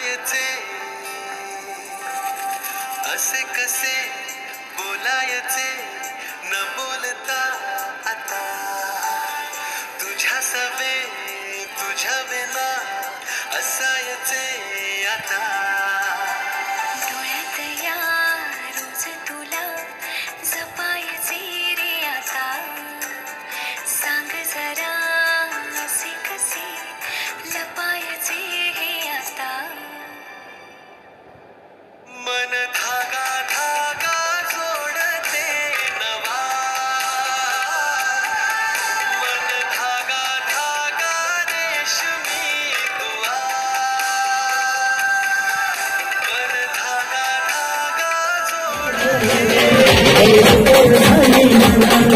बोलायचे? असे कसे बोलायचे? न बोलता आता. तुझ्या सवे तुझ्या विना असायचे आता. हर तुंहिंजक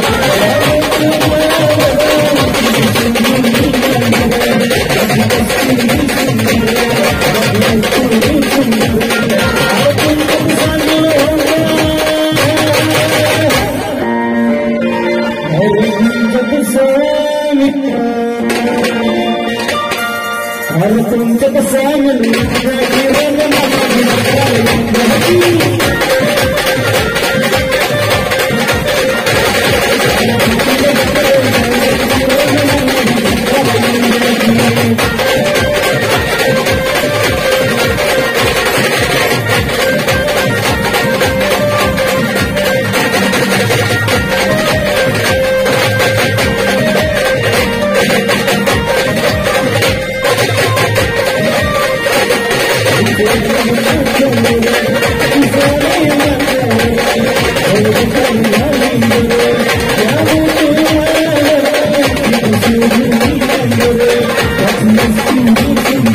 हर तुंहिंजो कसीम thank